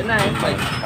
Good night.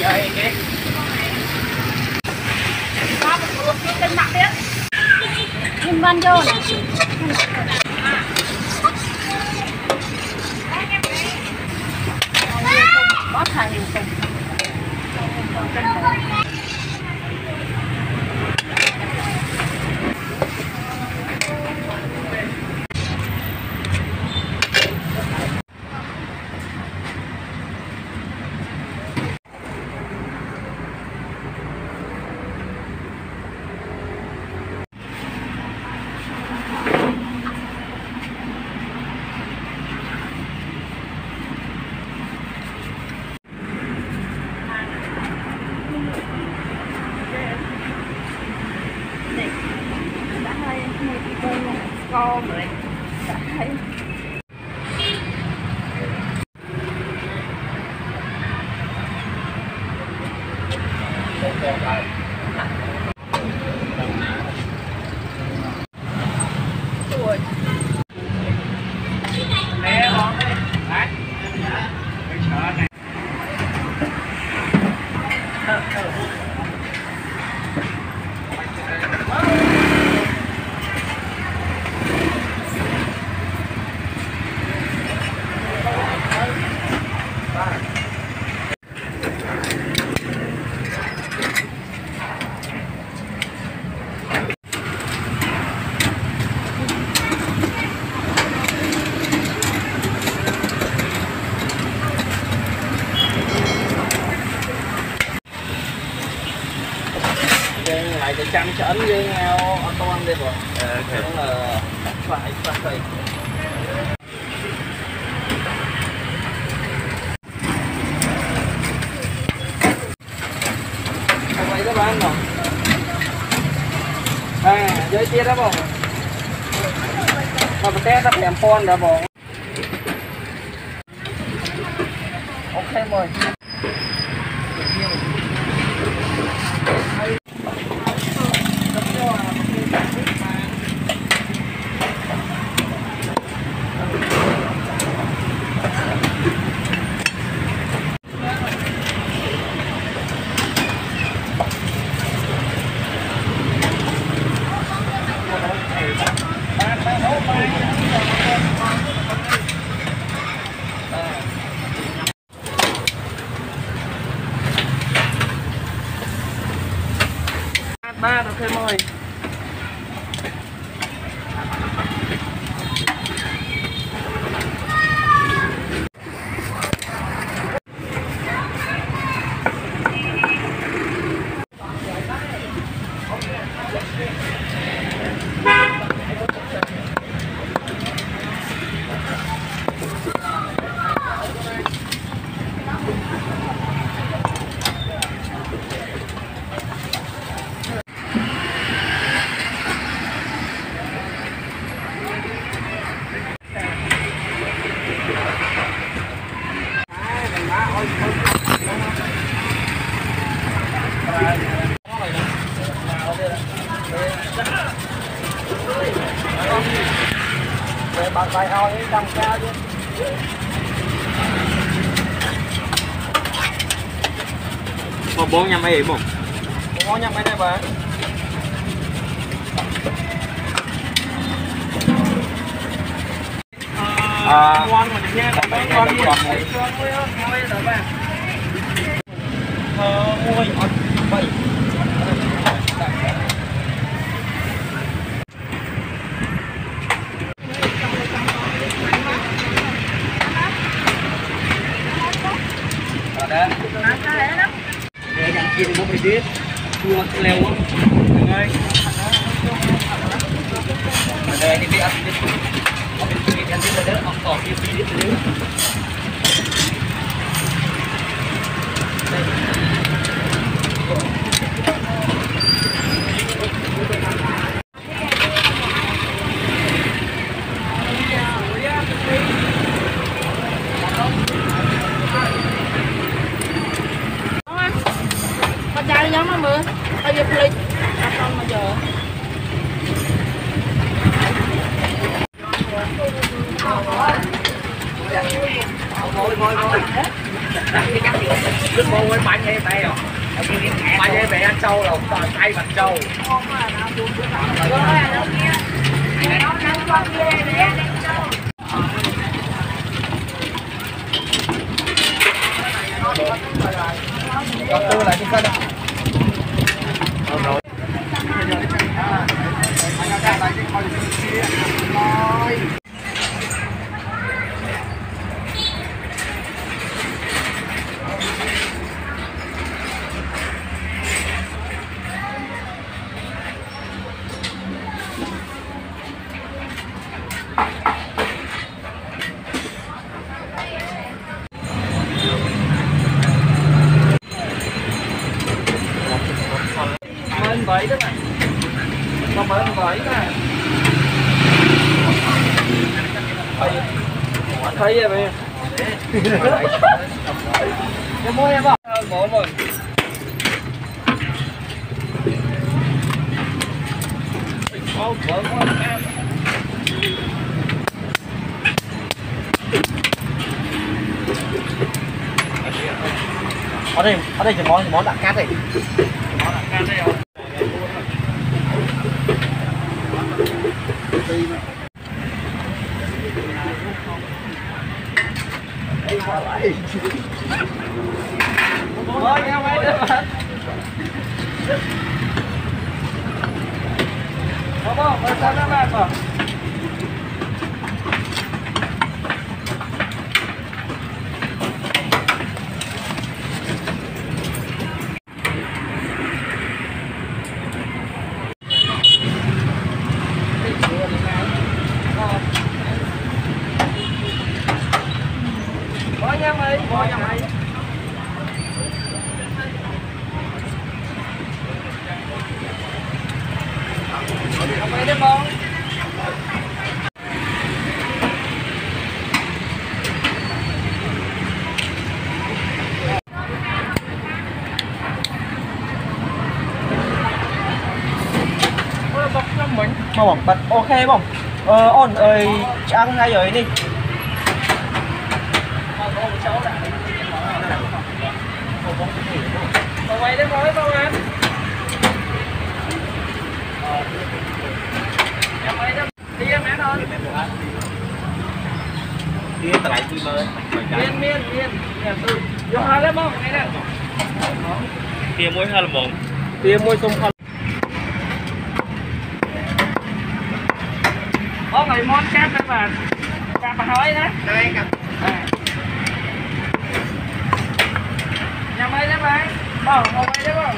Giờ em cái Kim Văn vô này. Có thầy co rồi. Đã thấy. យើង lại ấn với nhau auto ăn đi rồi à, đó là phải phải bán rồi à giới chia đó bọn mà té nó làm con đó bọn ok mời. Ba được thêm mời Để bạn bài ao với trăm ca chứ một bốn nhăm ấy không Có nhắc mấy đây bà à Ngon mà nha, mấy ngon cái gì còn Ngon kia một đi tiếp Chua leo á Đừng ơi Ở đây thì bị ăn tiếp Ở bên kia thì ăn tiếp là đỡ Ở tỏ kia đi tiếp nữa Có chai giống nó mưa. Bây giờ plek. Ăn không bao giờ. Thôi thôi thôi Đừng mua với bánh em đây Bánh em về ăn trâu là toàn tay bằng trâu Gặp tôi lại trên sân đâu rồi Mến vậy đó mà Nó mến vậy đó Thấy Thấy vậy mẹ Cái môi em không? Mỗi rồi Ô, vợ quá em ở đây ở đây chỉ món thì món đạn cát này món cát đây Thôi nhau mấy đứa bạn Có không? Có sao nó bạn không? Có nha mày, có nha mày. Không mày đấy không? bọc trong mình mà ok bỏng ờ ổn ơi ăn ngay rồi đi quay đến nói không anh? Em quay. Đi em ăn thôi. Kia ta lại tôi mơ Miên miên miên. Nhà tôi. Vô hai lấy mong này nè. Kia muối hay là mồm Tia người món cáp các bạn. Cáp mà hỏi đó. Đây. Nhà mấy đấy bạn? Bảo không mấy đấy không?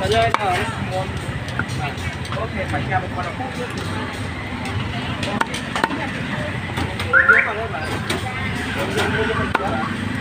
Mà Vô vào đây Thank you.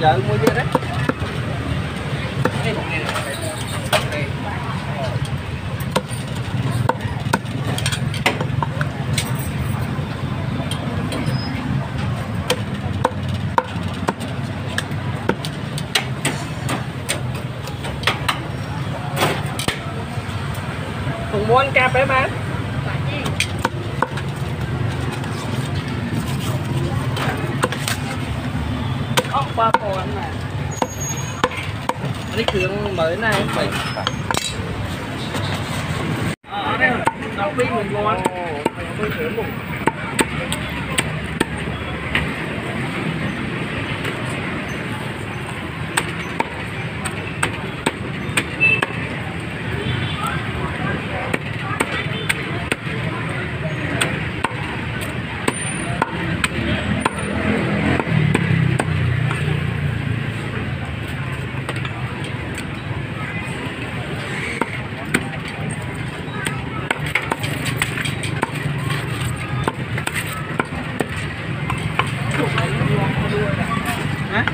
Chợ mua dưa đấy. Cái một mua ăn cạp đấy mà ốc ba con này cái trường mới này. Vậy ờ, đây là đầu tiên mình ngon tôi thử một. hả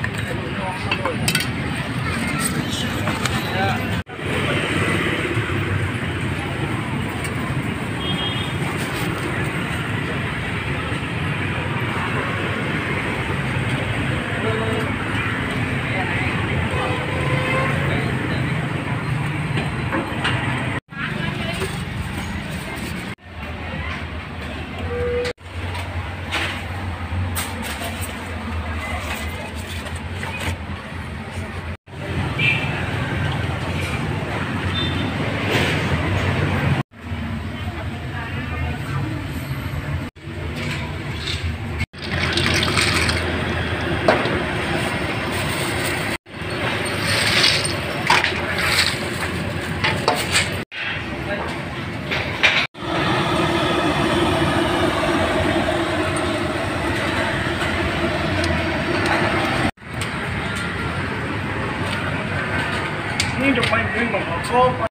nhưng chụp mình nhưng mà có cô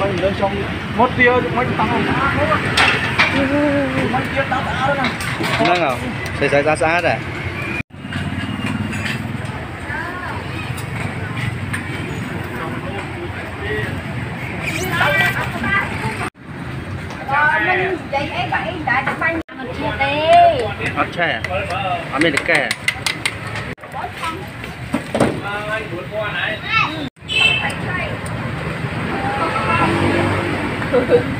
mình lên trong một tia chụp mình tăng không mấy tia tao tao đó nè Nâng không? Sẽ sẽ ra sát à? Ờ, mình Thank you.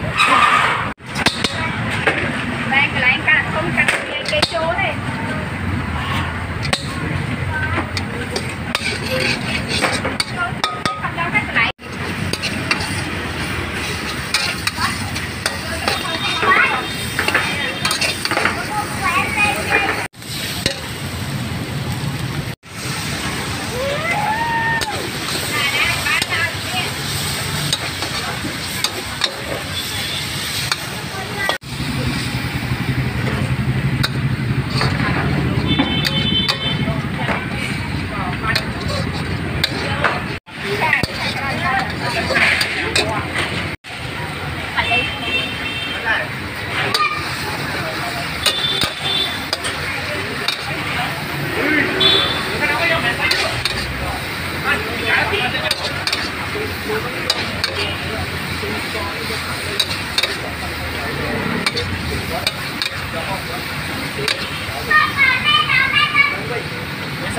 មានស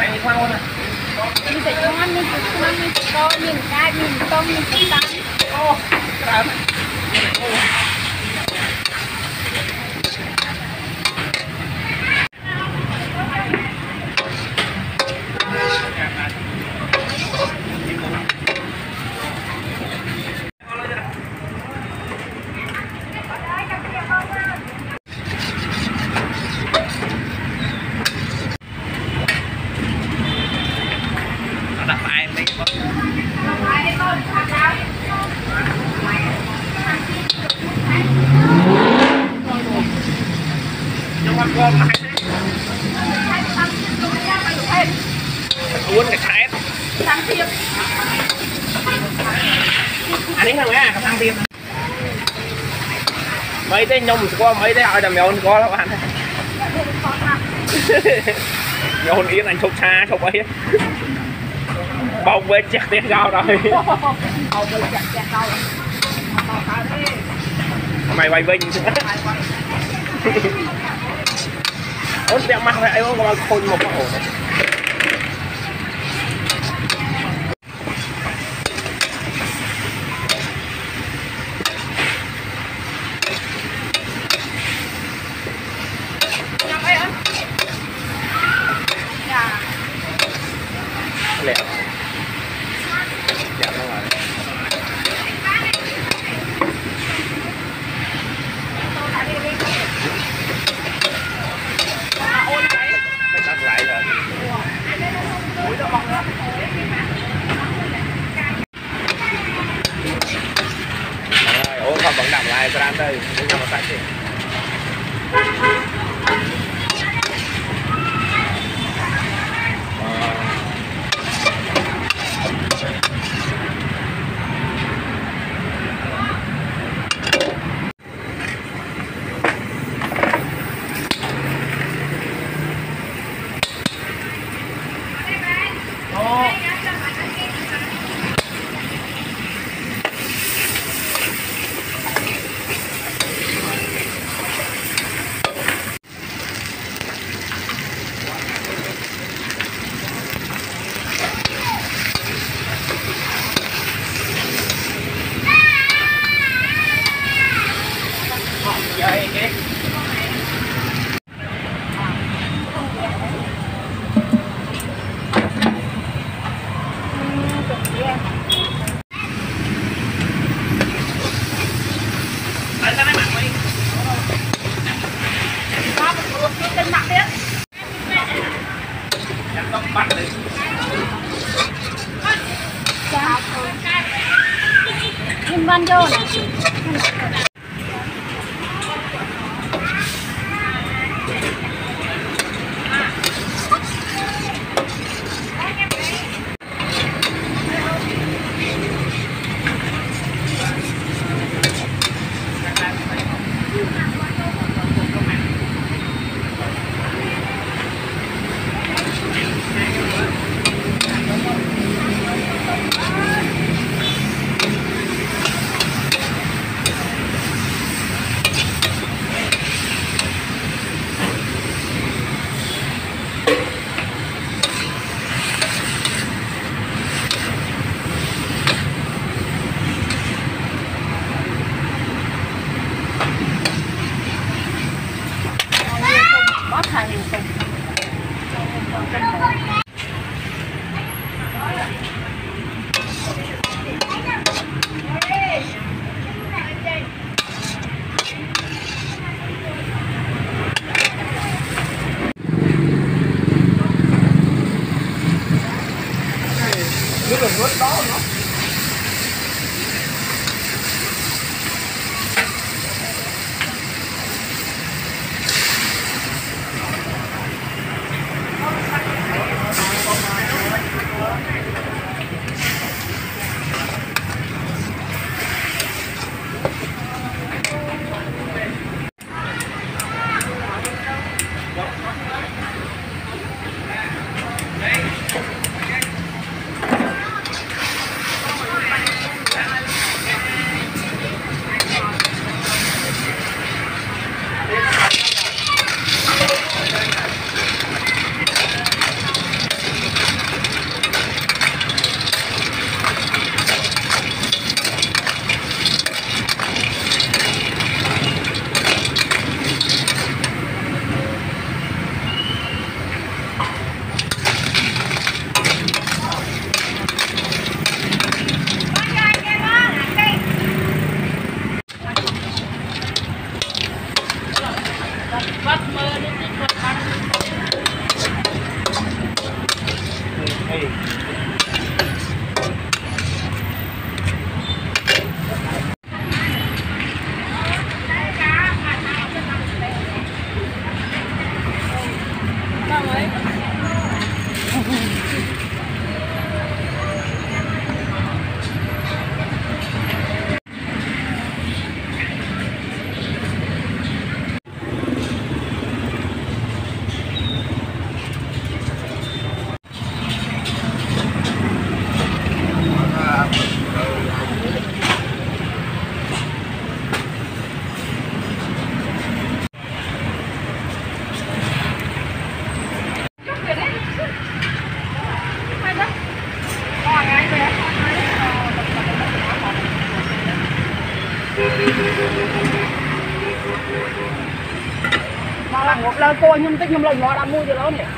ាច់មាន់មានទឹកខ្មុំមានទឹកកោមានកាចមានខ្ទង់មានទឹកតាំងអូច្រើន ទេខ្ញុំមិនស្គាល់អីទេឲ្យតែមយូនស្គាល់បានយូនអៀនអញឈប់ឆាឈប់អីបោកវេចចេះទៀតកោតហើយបោកវេចចេះចេះកោតបោកកើតទេម៉ៃវាយវិញអូនពាក់ម៉ាស់តែអីអូនក៏បានខូចមកបងអូន không vẫn đậm lại ra 看一下 ខ្ញុំតិចខ្ញុំលុបមកដល់មួយទៅដល់នេះចា